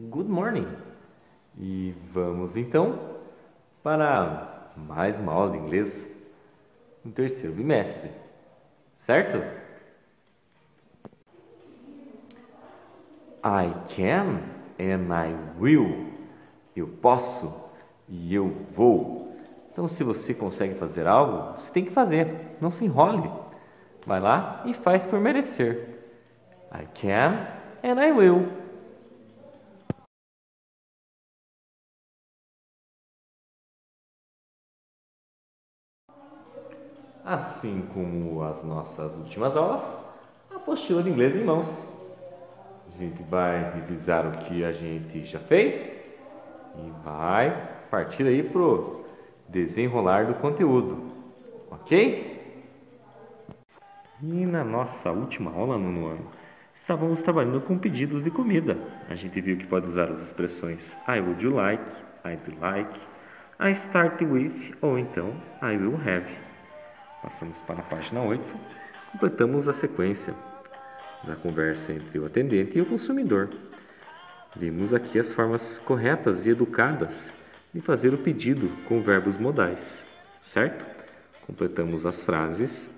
Good morning! E vamos então para mais uma aula de inglês no terceiro bimestre, certo? I can and I will. Eu posso e eu vou. Então, se você consegue fazer algo, você tem que fazer, não se enrole. Vai lá e faz por merecer. I can and I will. Assim como as nossas últimas aulas, a apostila de inglês em mãos. A gente vai revisar o que a gente já fez e vai partir aí pro desenrolar do conteúdo, ok? E na nossa última aula no ano, estávamos trabalhando com pedidos de comida. A gente viu que pode usar as expressões I would you like, I'd like, I start with ou então I will have. Passamos para a página 8, completamos a sequência da conversa entre o atendente e o consumidor. Vimos aqui as formas corretas e educadas de fazer o pedido com verbos modais, certo? Completamos as frases.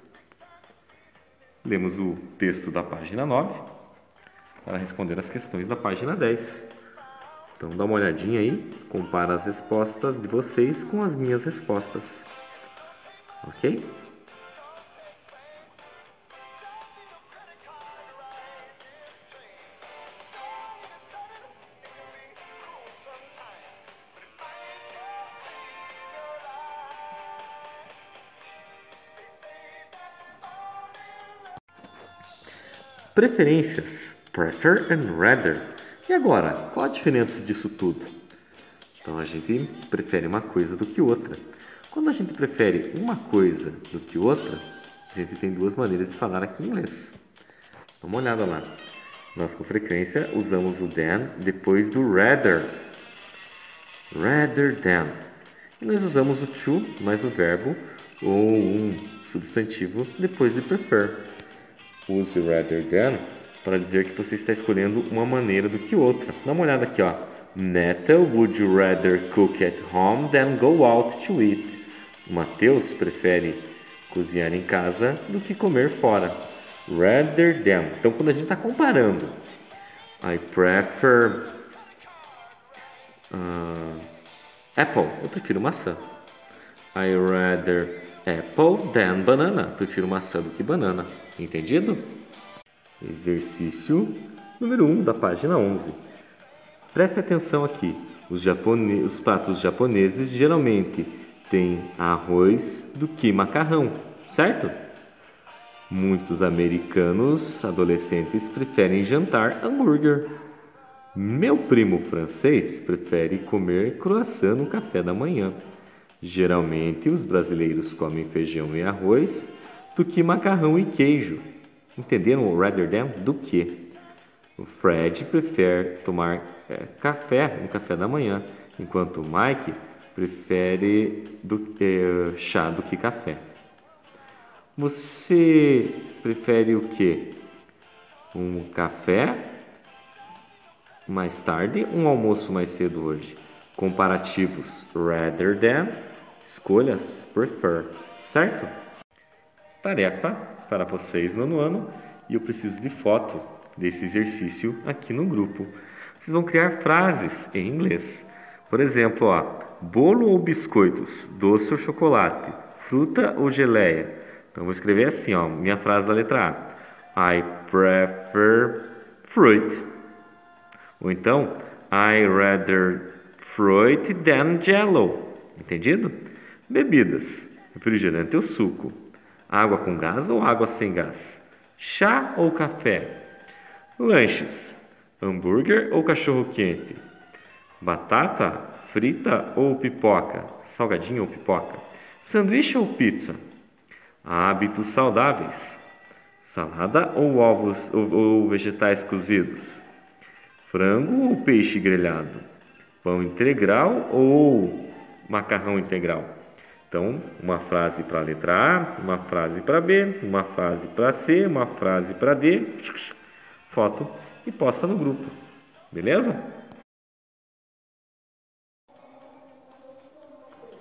Lemos o texto da página 9 para responder as questões da página 10. Então dá uma olhadinha aí, compara as respostas de vocês com as minhas respostas. OK? Preferências, prefer and rather. E agora, qual a diferença disso tudo? Então a gente prefere uma coisa do que outra. Quando a gente prefere uma coisa do que outra, a gente tem duas maneiras de falar aqui em inglês. Dá uma olhada lá. Nós com frequência usamos o than depois do rather. Rather than. E nós usamos o to mais o verbo ou um substantivo depois de prefer use rather than para dizer que você está escolhendo uma maneira do que outra. Dá uma olhada aqui, ó. Neta, would you rather cook at home than go out to eat? Mateus prefere cozinhar em casa do que comer fora. Rather than. Então, quando a gente está comparando, I prefer uh, apple. Eu prefiro maçã. I rather apple than banana. Prefiro maçã do que banana. Entendido? Exercício número 1 um da página 11. Preste atenção aqui. Os, japone... Os pratos japoneses geralmente têm arroz do que macarrão, certo? Muitos americanos adolescentes preferem jantar hambúrguer. Meu primo francês prefere comer croissant no café da manhã. Geralmente, os brasileiros comem feijão e arroz do que macarrão e queijo. Entenderam o rather than? Do que? O Fred prefere tomar é, café no café da manhã, enquanto o Mike prefere do, é, chá do que café. Você prefere o que? Um café mais tarde, um almoço mais cedo hoje? Comparativos rather than, escolhas prefer, certo? tarefa para vocês no ano e eu preciso de foto desse exercício aqui no grupo. Vocês vão criar frases em inglês. Por exemplo, ó, bolo ou biscoitos, doce ou chocolate, fruta ou geleia. Então vou escrever assim, ó, minha frase da letra A. I prefer fruit. Ou então, I rather fruit than jello. Entendido? Bebidas, refrigerante ou suco. Água com gás ou água sem gás? Chá ou café? Lanches: hambúrguer ou cachorro quente? Batata frita ou pipoca? Salgadinho ou pipoca? Sanduíche ou pizza? Hábitos saudáveis: salada ou ovos ou, ou vegetais cozidos? Frango ou peixe grelhado? Pão integral ou macarrão integral? Então, uma frase para a letra A, uma frase para B, uma frase para C, uma frase para D, foto e posta no grupo. Beleza?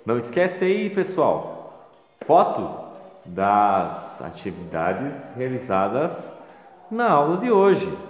Não esquece aí, pessoal, foto das atividades realizadas na aula de hoje.